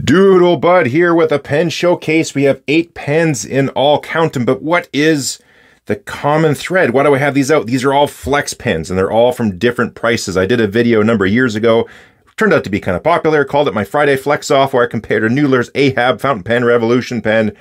Doodlebud here with a pen showcase. We have eight pens in all, count them, but what is the common thread? Why do I have these out? These are all flex pens and they're all from different prices. I did a video a number of years ago, turned out to be kind of popular, called it my Friday Flex Off, where I compared a Noodler's Ahab Fountain Pen Revolution pen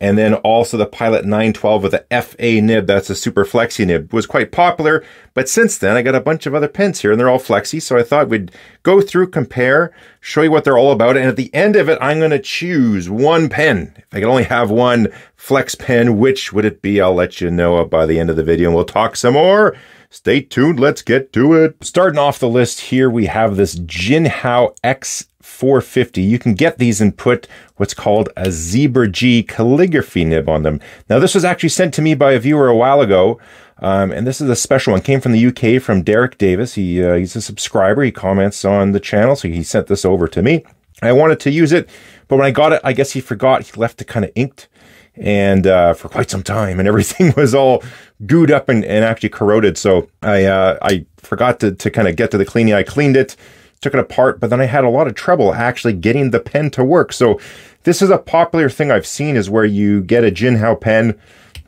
and then also the Pilot 912 with the FA nib, that's a super flexi nib, was quite popular. But since then, I got a bunch of other pens here and they're all flexi. So I thought we'd go through, compare, show you what they're all about. And at the end of it, I'm going to choose one pen. If I could only have one flex pen, which would it be? I'll let you know by the end of the video and we'll talk some more. Stay tuned. Let's get to it. Starting off the list here, we have this Jinhao X 450. You can get these and put what's called a Zebra G calligraphy nib on them. Now, this was actually sent to me by a viewer a while ago. Um, and this is a special one. Came from the UK from Derek Davis. He uh, he's a subscriber. He comments on the channel, so he sent this over to me. I wanted to use it, but when I got it, I guess he forgot. He left it kind of inked and uh, for quite some time, and everything was all gooed up and, and actually corroded. So I uh, I forgot to to kind of get to the cleaning. I cleaned it took it apart, but then I had a lot of trouble actually getting the pen to work. So this is a popular thing I've seen is where you get a Jinhao pen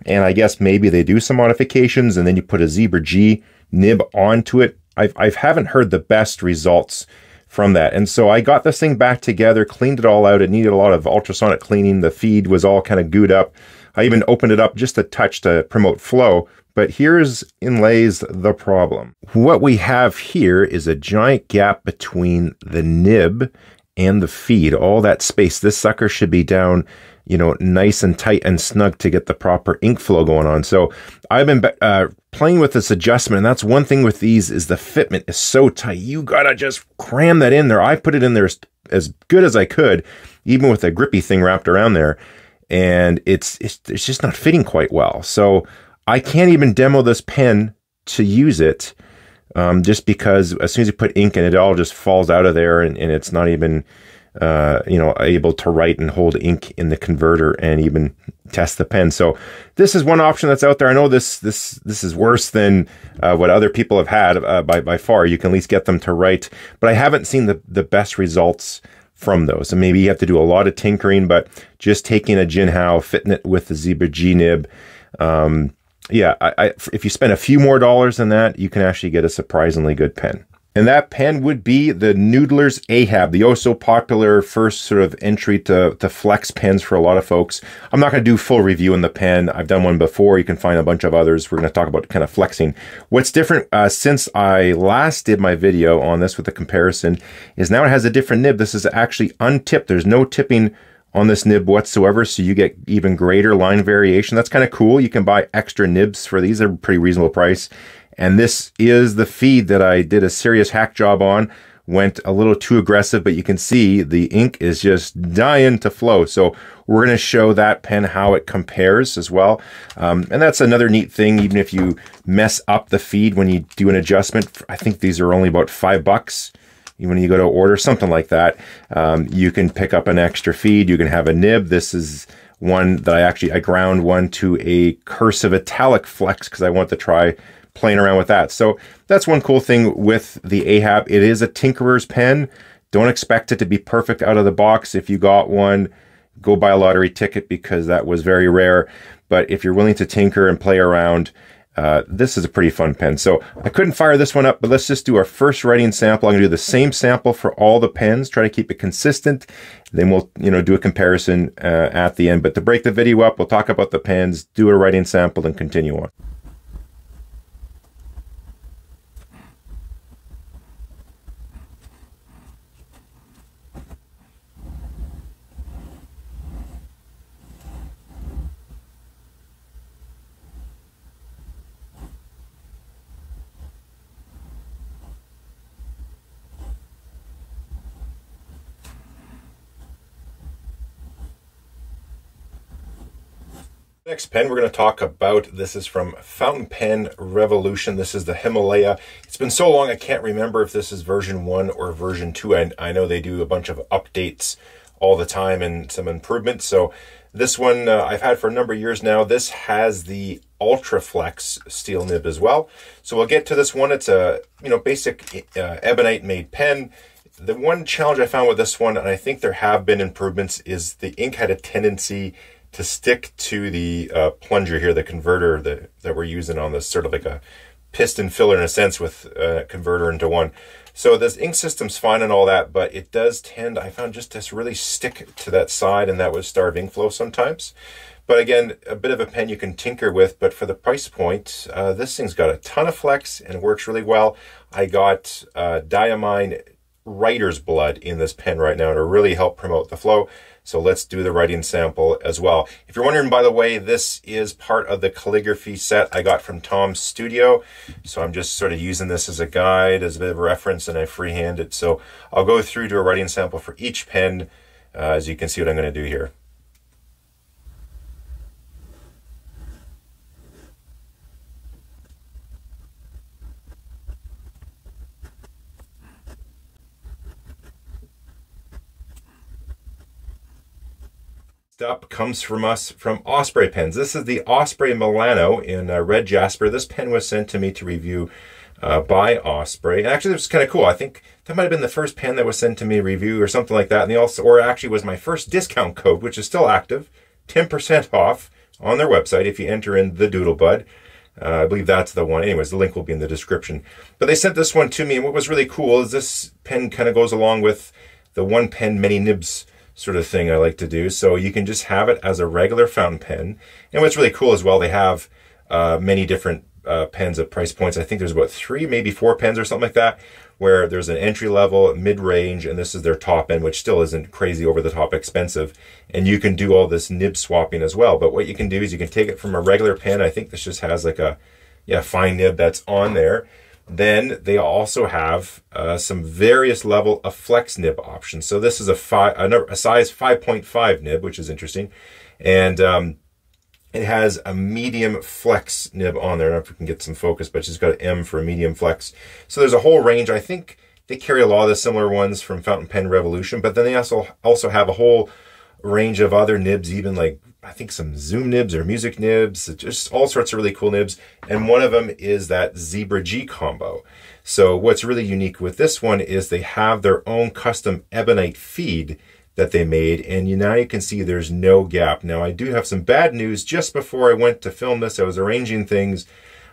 and I guess maybe they do some modifications and then you put a Zebra G nib onto it. I've, I haven't heard the best results from that. And so I got this thing back together, cleaned it all out. It needed a lot of ultrasonic cleaning. The feed was all kind of gooed up. I even opened it up just a touch to promote flow. But here's inlays the problem. What we have here is a giant gap between the nib and the feed, all that space. This sucker should be down, you know, nice and tight and snug to get the proper ink flow going on. So I've been uh, playing with this adjustment, and that's one thing with these is the fitment is so tight. You gotta just cram that in there. I put it in there as, as good as I could, even with a grippy thing wrapped around there, and it's it's, it's just not fitting quite well. So I can't even demo this pen to use it um, just because as soon as you put ink in it, it all just falls out of there and, and it's not even, uh, you know, able to write and hold ink in the converter and even test the pen. So this is one option that's out there. I know this this this is worse than uh, what other people have had uh, by by far. You can at least get them to write, but I haven't seen the the best results from those. And maybe you have to do a lot of tinkering, but just taking a Jinhao, fitting it with the Zebra G nib. Um, yeah, I, I, if you spend a few more dollars than that, you can actually get a surprisingly good pen. And that pen would be the Noodler's Ahab, the oh so popular first sort of entry to, to flex pens for a lot of folks. I'm not going to do full review on the pen. I've done one before. You can find a bunch of others. We're going to talk about kind of flexing. What's different uh, since I last did my video on this with the comparison is now it has a different nib. This is actually untipped. There's no tipping on this nib whatsoever, so you get even greater line variation. That's kind of cool. You can buy extra nibs for these. They're pretty reasonable price. And this is the feed that I did a serious hack job on. Went a little too aggressive, but you can see the ink is just dying to flow. So we're going to show that pen how it compares as well. Um, and that's another neat thing. Even if you mess up the feed when you do an adjustment, I think these are only about five bucks when you go to order something like that, um, you can pick up an extra feed. You can have a nib. This is one that I actually I ground one to a cursive italic flex because I want to try playing around with that. So that's one cool thing with the Ahab. It is a tinkerer's pen. Don't expect it to be perfect out of the box. If you got one, go buy a lottery ticket because that was very rare. But if you're willing to tinker and play around, uh, this is a pretty fun pen. So I couldn't fire this one up, but let's just do our first writing sample. I'm gonna do the same sample for all the pens, try to keep it consistent. Then we'll, you know, do a comparison uh, at the end. But to break the video up, we'll talk about the pens, do a writing sample, and continue on. Next pen we're going to talk about, this is from Fountain Pen Revolution. This is the Himalaya. It's been so long I can't remember if this is version 1 or version 2. I, I know they do a bunch of updates all the time and some improvements. So this one uh, I've had for a number of years now. This has the Ultraflex steel nib as well. So we'll get to this one. It's a you know basic uh, ebonite made pen the one challenge I found with this one, and I think there have been improvements, is the ink had a tendency to stick to the uh, plunger here, the converter that, that we're using on this, sort of like a piston filler in a sense with a converter into one. So this ink system's fine and all that, but it does tend, I found, just to really stick to that side, and that would starve ink flow sometimes. But again, a bit of a pen you can tinker with, but for the price point, uh, this thing's got a ton of flex and works really well. I got uh, Diamine writer's blood in this pen right now to really help promote the flow. So let's do the writing sample as well. If you're wondering, by the way, this is part of the calligraphy set I got from Tom's studio. So I'm just sort of using this as a guide, as a bit of a reference, and I freehand it. So I'll go through to a writing sample for each pen, uh, as you can see what I'm going to do here. Up comes from us from Osprey pens. This is the Osprey Milano in uh, red jasper. This pen was sent to me to review uh, by Osprey. And actually, it was kind of cool. I think that might have been the first pen that was sent to me review or something like that. And they also, or actually was my first discount code, which is still active, 10% off on their website if you enter in the Doodlebud. Uh, I believe that's the one. Anyways, the link will be in the description. But they sent this one to me, and what was really cool is this pen kind of goes along with the one pen many nibs sort of thing I like to do. So you can just have it as a regular fountain pen. And what's really cool as well, they have uh, many different uh, pens at price points. I think there's about three, maybe four pens or something like that, where there's an entry level, mid range, and this is their top end, which still isn't crazy over the top expensive. And you can do all this nib swapping as well. But what you can do is you can take it from a regular pen. I think this just has like a yeah fine nib that's on there then they also have uh, some various level of flex nib options. So this is a, five, a, a size 5.5 nib, which is interesting. And um, it has a medium flex nib on there. I don't know if we can get some focus, but it's got an M for a medium flex. So there's a whole range. I think they carry a lot of the similar ones from Fountain Pen Revolution, but then they also also have a whole range of other nibs, even like I think some zoom nibs or music nibs, just all sorts of really cool nibs. And one of them is that Zebra G combo. So what's really unique with this one is they have their own custom ebonite feed that they made. And you, now you can see there's no gap. Now I do have some bad news. Just before I went to film this, I was arranging things.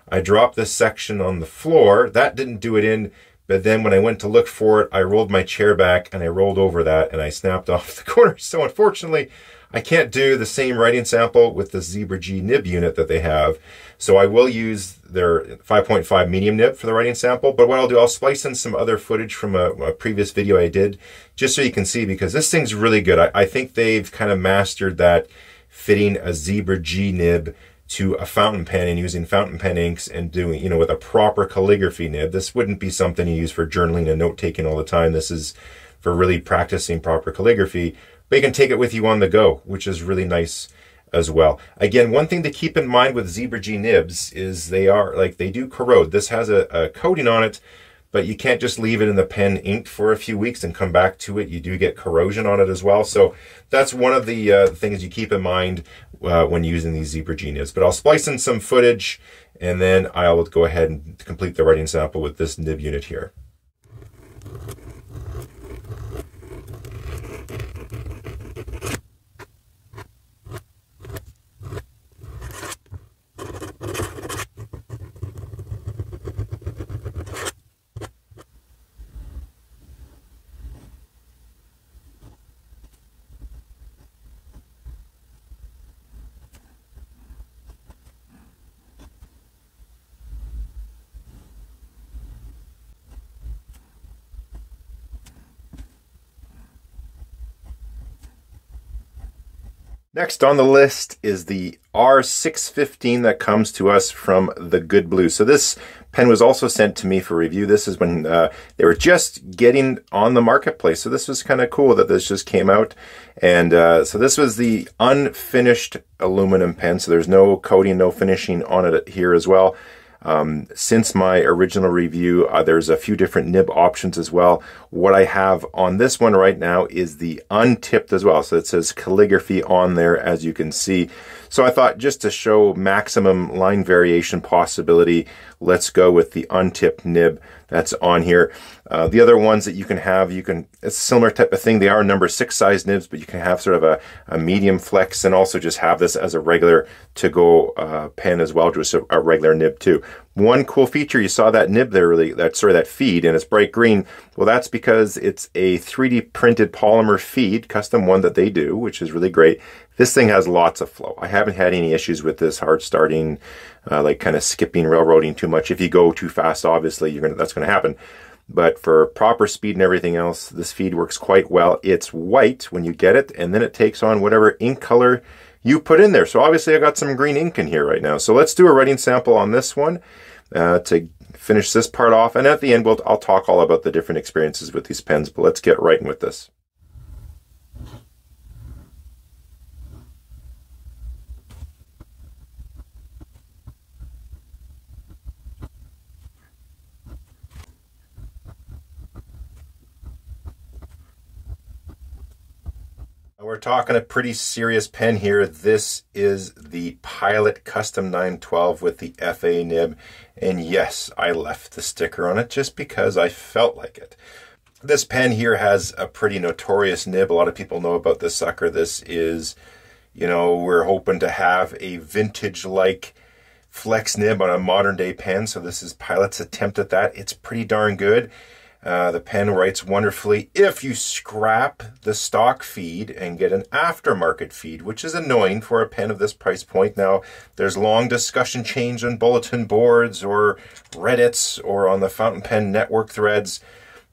I dropped this section on the floor. That didn't do it in. But then when I went to look for it, I rolled my chair back and I rolled over that and I snapped off the corner. So unfortunately, I can't do the same writing sample with the Zebra G nib unit that they have. So I will use their 5.5 medium nib for the writing sample. But what I'll do, I'll splice in some other footage from a, a previous video I did, just so you can see, because this thing's really good. I, I think they've kind of mastered that fitting a Zebra G nib to a fountain pen and using fountain pen inks and doing, you know, with a proper calligraphy nib. This wouldn't be something you use for journaling and note taking all the time. This is for really practicing proper calligraphy but you can take it with you on the go, which is really nice as well. Again, one thing to keep in mind with Zebra G nibs is they are like they do corrode. This has a, a, coating on it, but you can't just leave it in the pen inked for a few weeks and come back to it. You do get corrosion on it as well. So that's one of the uh, things you keep in mind uh, when using these Zebra G nibs. But I'll splice in some footage and then I'll go ahead and complete the writing sample with this nib unit here. Next on the list is the R615 that comes to us from the Good Blue. So this pen was also sent to me for review. This is when uh, they were just getting on the marketplace. So this was kind of cool that this just came out. And uh, so this was the unfinished aluminum pen. So there's no coating, no finishing on it here as well. Um, since my original review, uh, there's a few different nib options as well. What I have on this one right now is the untipped as well. So it says calligraphy on there, as you can see. So I thought just to show maximum line variation possibility, let's go with the untipped nib that's on here. Uh, the other ones that you can have, you can, it's a similar type of thing. They are number six size nibs, but you can have sort of a, a medium flex and also just have this as a regular to go uh, pen as well, just a, a regular nib too. One cool feature, you saw that nib there, really, that sorry, that feed, and it's bright green. Well, that's because it's a 3D printed polymer feed, custom one that they do, which is really great. This thing has lots of flow. I haven't had any issues with this hard starting, uh, like kind of skipping railroading too much. If you go too fast, obviously, you're gonna that's gonna happen. But for proper speed and everything else, this feed works quite well. It's white when you get it, and then it takes on whatever ink color you put in there. So obviously I got some green ink in here right now. So let's do a writing sample on this one uh, to finish this part off. And at the end, we'll, I'll talk all about the different experiences with these pens, but let's get writing with this. We're talking a pretty serious pen here. This is the Pilot Custom 912 with the FA nib. And yes, I left the sticker on it just because I felt like it. This pen here has a pretty notorious nib. A lot of people know about this sucker. This is, you know, we're hoping to have a vintage-like flex nib on a modern day pen. So this is Pilot's attempt at that. It's pretty darn good. Uh, the pen writes wonderfully if you scrap the stock feed and get an aftermarket feed, which is annoying for a pen of this price point. Now, there's long discussion chains on bulletin boards or Reddits or on the fountain pen network threads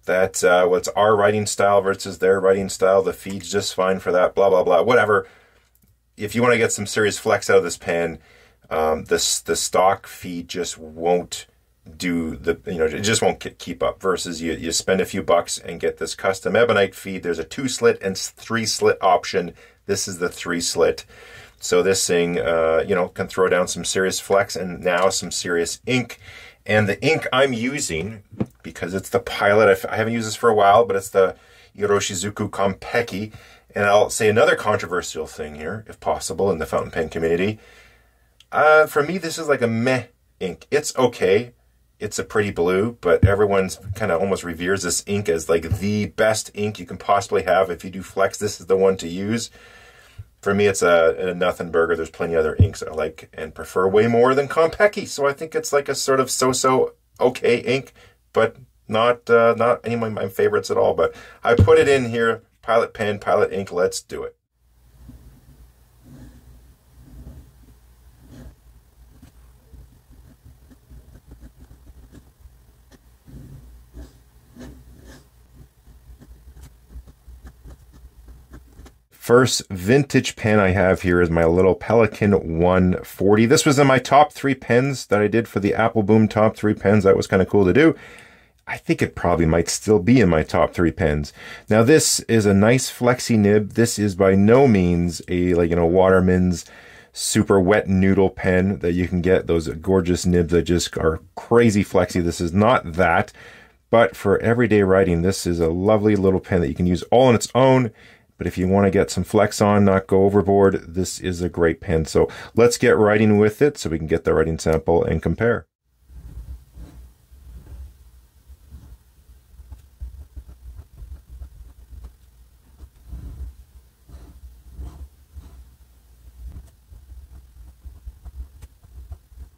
that uh, what's our writing style versus their writing style. The feed's just fine for that, blah, blah, blah, whatever. If you want to get some serious flex out of this pen, um, this, the stock feed just won't do the you know it just won't keep up versus you you spend a few bucks and get this custom ebonite feed. There's a two slit and three slit option. This is the three slit so this thing uh, you know can throw down some serious flex and now some serious ink. And the ink i'm using because it's the pilot i haven't used this for a while but it's the iroshizuku Konpeki and i'll say another controversial thing here if possible in the fountain pen community. Uh, for me this is like a meh ink. It's okay it's a pretty blue, but everyone's kind of almost reveres this ink as like the best ink you can possibly have. If you do flex, this is the one to use. For me, it's a, a nothing burger. There's plenty other inks I like and prefer way more than Konpeki. So I think it's like a sort of so-so okay ink, but not uh, not any of my favorites at all. But I put it in here. Pilot pen, pilot ink. Let's do it. First vintage pen I have here is my little Pelikan 140. This was in my top three pens that I did for the Apple Boom top three pens. That was kind of cool to do. I think it probably might still be in my top three pens. Now this is a nice flexi nib. This is by no means a like you know Waterman's super wet noodle pen that you can get those gorgeous nibs that just are crazy flexy. This is not that. But for everyday writing, this is a lovely little pen that you can use all on its own. But if you want to get some flex on, not go overboard, this is a great pen. So let's get writing with it so we can get the writing sample and compare.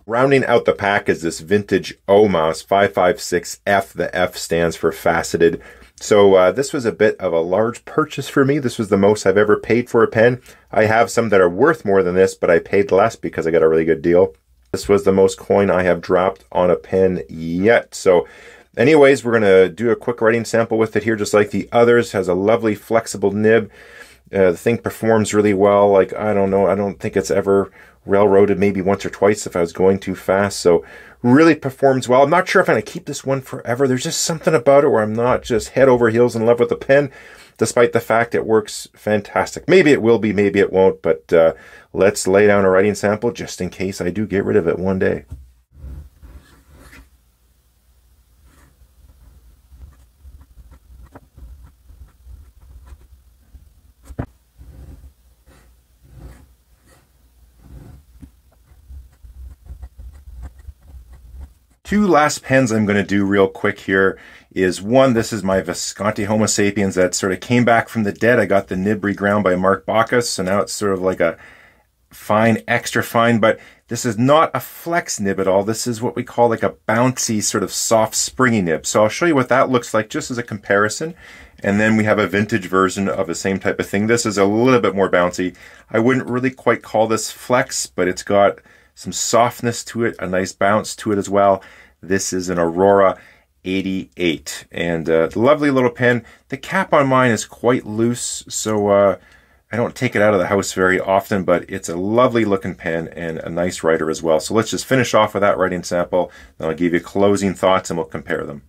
Rounding out the pack is this vintage OMAS 556F. The F stands for faceted. So uh, this was a bit of a large purchase for me. This was the most I've ever paid for a pen. I have some that are worth more than this, but I paid less because I got a really good deal. This was the most coin I have dropped on a pen yet. So anyways, we're going to do a quick writing sample with it here, just like the others. Has a lovely flexible nib. Uh, the thing performs really well. Like, I don't know, I don't think it's ever railroaded maybe once or twice if I was going too fast. So really performs well. I'm not sure if I'm going to keep this one forever. There's just something about it where I'm not just head over heels in love with the pen, despite the fact it works fantastic. Maybe it will be, maybe it won't, but uh, let's lay down a writing sample just in case I do get rid of it one day. Two last pens I'm going to do real quick here is one, this is my Visconti Homo sapiens that sort of came back from the dead. I got the nib reground by Mark Bacas, so now it's sort of like a fine, extra fine, but this is not a flex nib at all. This is what we call like a bouncy, sort of soft, springy nib. So I'll show you what that looks like just as a comparison. And then we have a vintage version of the same type of thing. This is a little bit more bouncy. I wouldn't really quite call this flex, but it's got some softness to it, a nice bounce to it as well. This is an Aurora 88 and uh, lovely little pen. The cap on mine is quite loose, so uh, I don't take it out of the house very often, but it's a lovely looking pen and a nice writer as well. So let's just finish off with that writing sample. Then I'll give you closing thoughts and we'll compare them.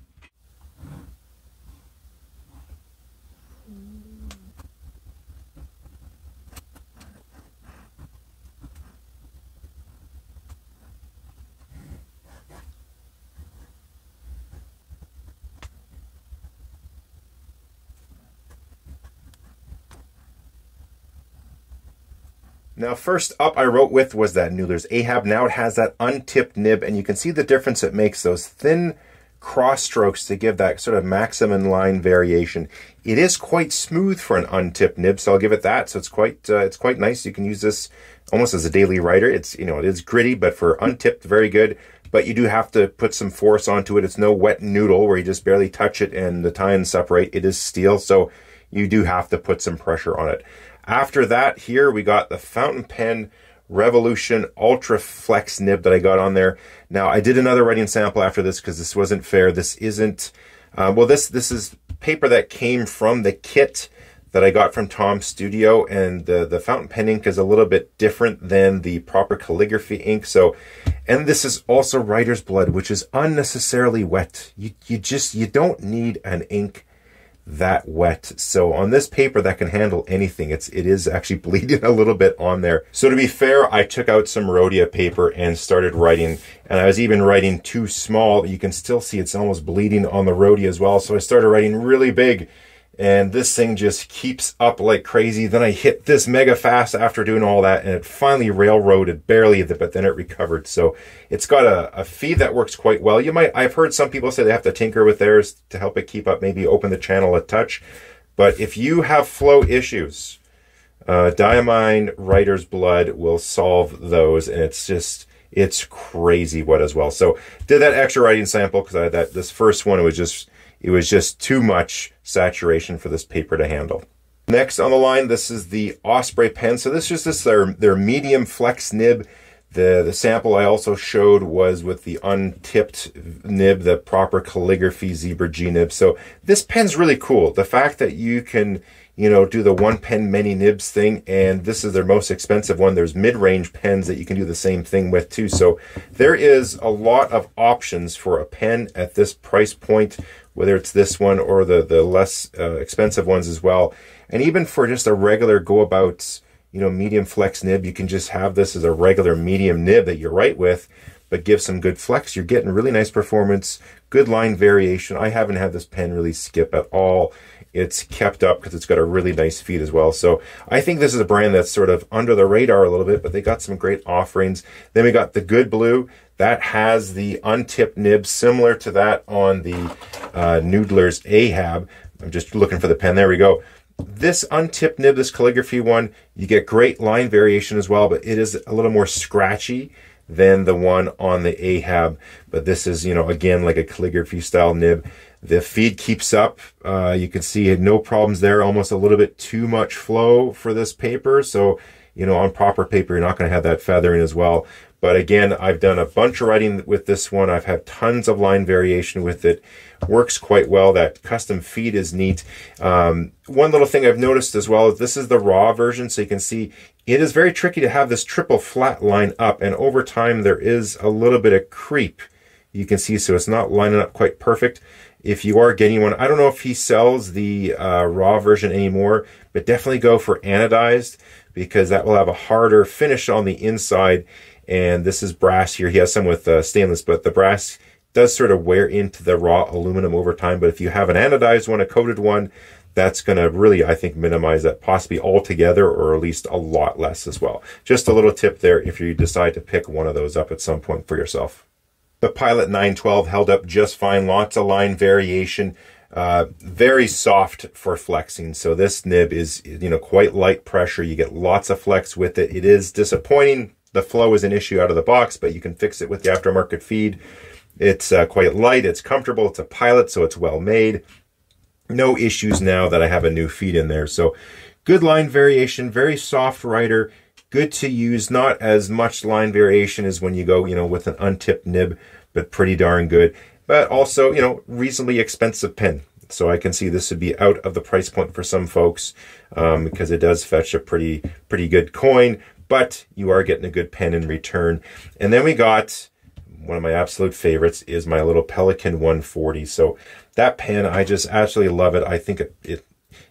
Now, first up I wrote with was that Noodler's Ahab. Now it has that untipped nib, and you can see the difference it makes, those thin cross strokes to give that sort of maximum line variation. It is quite smooth for an untipped nib, so I'll give it that. So it's quite uh, it's quite nice. You can use this almost as a daily writer. It's you know it is gritty, but for untipped, very good. But you do have to put some force onto it. It's no wet noodle where you just barely touch it and the tines separate. It is steel, so you do have to put some pressure on it. After that, here we got the fountain pen Revolution Ultra Flex nib that I got on there. Now, I did another writing sample after this because this wasn't fair. This isn't, uh, well, this, this is paper that came from the kit that I got from Tom's Studio, and the, the fountain pen ink is a little bit different than the proper calligraphy ink. So, and this is also writer's blood, which is unnecessarily wet. You, you just, you don't need an ink that wet. So on this paper that can handle anything, it's it is actually bleeding a little bit on there. So to be fair, I took out some Rhodia paper and started writing, and I was even writing too small. You can still see it's almost bleeding on the Rhodia as well. So I started writing really big and this thing just keeps up like crazy. Then I hit this mega fast after doing all that, and it finally railroaded barely, but then it recovered. So it's got a, a feed that works quite well. You might I've heard some people say they have to tinker with theirs to help it keep up, maybe open the channel a touch. But if you have flow issues, uh, Diamine Writer's Blood will solve those, and it's just it's crazy what as well. So did that extra writing sample because I had that this first one it was just it was just too much saturation for this paper to handle. Next on the line, this is the Osprey pen. So this is just their, their medium flex nib. The, the sample I also showed was with the untipped nib, the proper calligraphy zebra G nib. So this pen's really cool. The fact that you can, you know, do the one pen many nibs thing, and this is their most expensive one. There's mid-range pens that you can do the same thing with too. So there is a lot of options for a pen at this price point whether it's this one or the, the less uh, expensive ones as well. And even for just a regular go about, you know, medium flex nib, you can just have this as a regular medium nib that you write with, but give some good flex. You're getting really nice performance, good line variation. I haven't had this pen really skip at all. It's kept up because it's got a really nice feed as well. So I think this is a brand that's sort of under the radar a little bit, but they got some great offerings. Then we got the Good Blue. That has the untipped nib similar to that on the uh, Noodler's Ahab. I'm just looking for the pen. There we go. This untipped nib, this calligraphy one, you get great line variation as well, but it is a little more scratchy than the one on the Ahab. But this is, you know, again, like a calligraphy style nib. The feed keeps up. Uh, you can see no problems there. Almost a little bit too much flow for this paper. So, you know, on proper paper, you're not going to have that feathering as well. But again, I've done a bunch of writing with this one. I've had tons of line variation with it. Works quite well. That custom feed is neat. Um, one little thing I've noticed as well is this is the raw version, so you can see it is very tricky to have this triple flat line up, and over time there is a little bit of creep. You can see, so it's not lining up quite perfect. If you are getting one, I don't know if he sells the uh, raw version anymore, but definitely go for anodized because that will have a harder finish on the inside and this is brass here. He has some with uh, stainless, but the brass does sort of wear into the raw aluminum over time. But if you have an anodized one, a coated one, that's going to really, I think, minimize that possibly altogether or at least a lot less as well. Just a little tip there if you decide to pick one of those up at some point for yourself. The Pilot 912 held up just fine. Lots of line variation. Uh, very soft for flexing. So this nib is, you know, quite light pressure. You get lots of flex with it. It is disappointing. The flow is an issue out of the box, but you can fix it with the aftermarket feed. It's uh, quite light. It's comfortable. It's a Pilot, so it's well made. No issues now that I have a new feed in there. So good line variation, very soft rider good to use, not as much line variation as when you go, you know, with an untipped nib, but pretty darn good. But also, you know, reasonably expensive pen. So I can see this would be out of the price point for some folks um, because it does fetch a pretty pretty good coin, but you are getting a good pen in return. And then we got one of my absolute favorites is my little Pelikan 140. So that pen, I just absolutely love it. I think it, it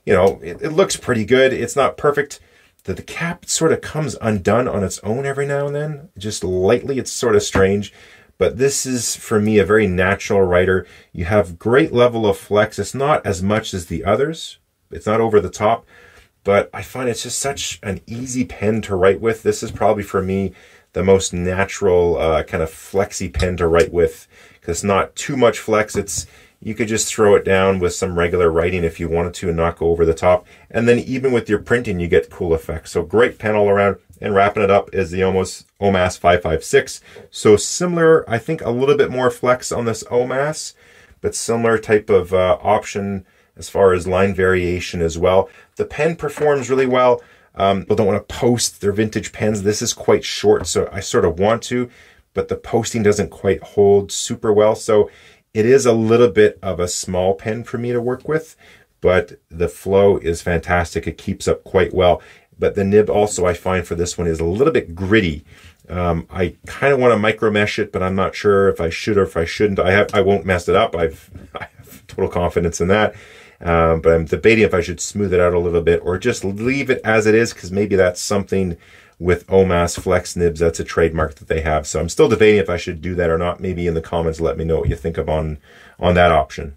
you know, it, it looks pretty good. It's not perfect that the cap sort of comes undone on its own every now and then, just lightly. It's sort of strange. But this is, for me, a very natural writer. You have great level of flex. It's not as much as the others. It's not over the top. But I find it's just such an easy pen to write with. This is probably, for me, the most natural uh, kind of flexy pen to write with. Because it's not too much flex. It's you could just throw it down with some regular writing if you wanted to and not go over the top. And then even with your printing, you get cool effects. So great pen all around. And wrapping it up is the Omos OMAS 556. So similar, I think a little bit more flex on this OMAS, but similar type of uh, option as far as line variation as well. The pen performs really well. Um, people don't want to post their vintage pens. This is quite short, so I sort of want to, but the posting doesn't quite hold super well. So it is a little bit of a small pen for me to work with, but the flow is fantastic. It keeps up quite well. But the nib also I find for this one is a little bit gritty. Um, I kind of want to micro mesh it, but I'm not sure if I should or if I shouldn't. I have I won't mess it up. I've I have total confidence in that. Um, but I'm debating if I should smooth it out a little bit or just leave it as it is because maybe that's something with OMAS Flex Nibs. That's a trademark that they have. So I'm still debating if I should do that or not. Maybe in the comments, let me know what you think of on, on that option.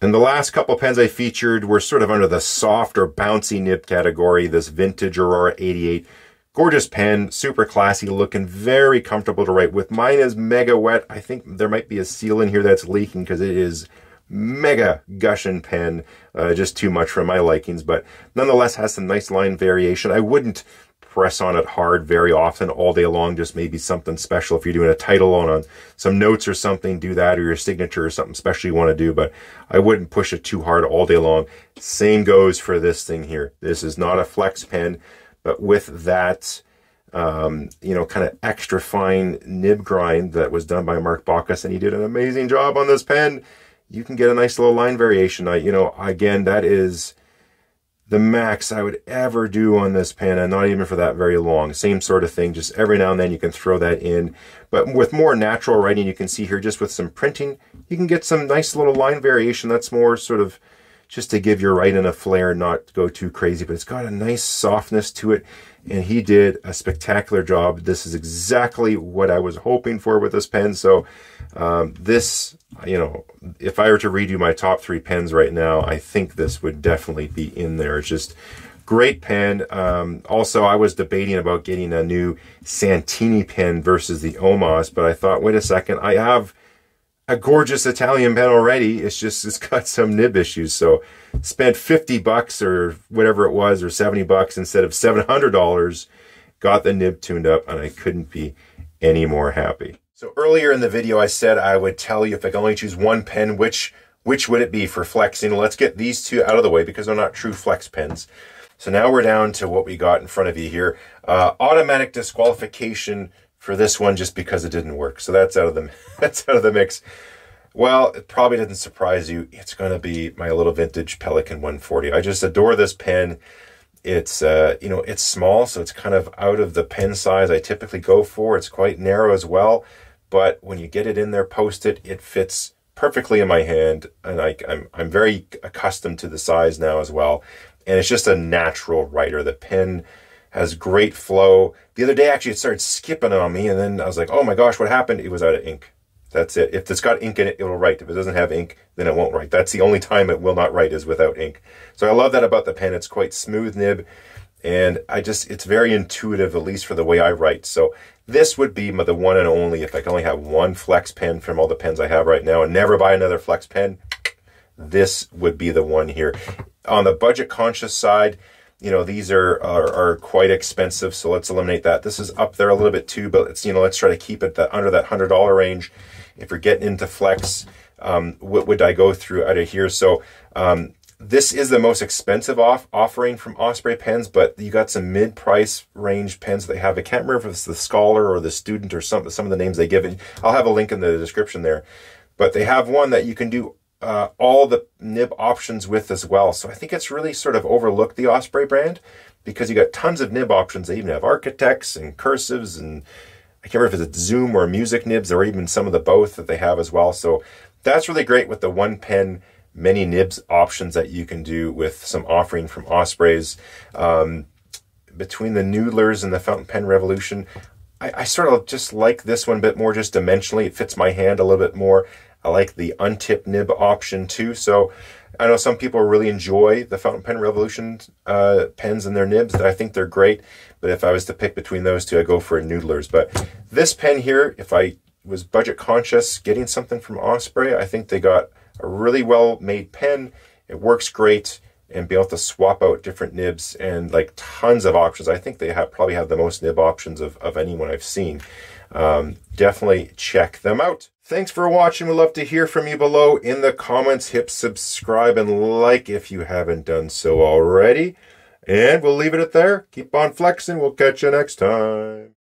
And the last couple pens I featured were sort of under the soft or bouncy nib category. This vintage Aurora 88. Gorgeous pen, super classy looking, very comfortable to write with. Mine is mega wet. I think there might be a seal in here that's leaking because it is mega gushing pen. Uh, just too much for my likings, but nonetheless has some nice line variation. I wouldn't press on it hard very often all day long. Just maybe something special. If you're doing a title on, on some notes or something, do that or your signature or something special you want to do. But I wouldn't push it too hard all day long. Same goes for this thing here. This is not a flex pen, but with that, um, you know, kind of extra fine nib grind that was done by Mark Bacas, and he did an amazing job on this pen. You can get a nice little line variation. I, you know, again, that is the max I would ever do on this pen, and not even for that very long. Same sort of thing, just every now and then you can throw that in. But with more natural writing, you can see here just with some printing, you can get some nice little line variation that's more sort of just to give your writing a flair, not go too crazy, but it's got a nice softness to it. And he did a spectacular job. This is exactly what I was hoping for with this pen. So um, this, you know, if I were to redo my top three pens right now, I think this would definitely be in there. It's just great pen. Um, also, I was debating about getting a new Santini pen versus the Omos, but I thought, wait a second, I have a gorgeous Italian pen already. It's just it's got some nib issues. So spent 50 bucks or whatever it was, or 70 bucks instead of $700. Got the nib tuned up, and I couldn't be any more happy. So earlier in the video, I said I would tell you if I could only choose one pen, which which would it be for flexing? Let's get these two out of the way because they're not true flex pens. So now we're down to what we got in front of you here. Uh, automatic disqualification for this one just because it didn't work. So that's out of the that's out of the mix. Well, it probably doesn't surprise you. It's going to be my little vintage Pelikan 140. I just adore this pen. It's, uh, you know, it's small, so it's kind of out of the pen size I typically go for. It's quite narrow as well, but when you get it in there, post it, it fits perfectly in my hand, and I, I'm I'm very accustomed to the size now as well. And it's just a natural writer. The pen has great flow. The other day, actually, it started skipping on me, and then I was like, "Oh my gosh, what happened?" It was out of ink. That's it. If it's got ink in it, it'll write. If it doesn't have ink, then it won't write. That's the only time it will not write is without ink. So I love that about the pen. It's quite smooth nib. And I just, it's very intuitive, at least for the way I write. So this would be the one and only if I can only have one flex pen from all the pens I have right now and never buy another flex pen. This would be the one here. On the budget conscious side, you know, these are, are, are quite expensive. So let's eliminate that. This is up there a little bit too, but it's, you know, let's try to keep it that under that hundred dollar range. If you're getting into flex, um, what would I go through out of here? So, um, this is the most expensive off offering from Osprey pens, but you got some mid-price range pens they have. I can't remember if it's the Scholar or the Student or some some of the names they give it. I'll have a link in the description there. But they have one that you can do uh, all the nib options with as well. So I think it's really sort of overlooked the Osprey brand because you got tons of nib options. They even have architects and cursives and I can't remember if it's zoom or music nibs or even some of the both that they have as well. So that's really great with the one pen many nibs options that you can do with some offering from Ospreys. Um, between the Noodlers and the Fountain Pen Revolution, I, I, sort of just like this one a bit more just dimensionally. It fits my hand a little bit more. I like the untipped nib option too. So I know some people really enjoy the Fountain Pen Revolution uh, pens and their nibs. That I think they're great. But if I was to pick between those two, I go for a Noodlers. But this pen here, if I was budget conscious, getting something from Osprey, I think they got a really well made pen. It works great and be able to swap out different nibs and like tons of options. I think they have probably have the most nib options of, of anyone I've seen. Um, definitely check them out. Thanks for watching. We'd love to hear from you below in the comments. Hit subscribe and like if you haven't done so already. And we'll leave it at there. Keep on flexing. We'll catch you next time.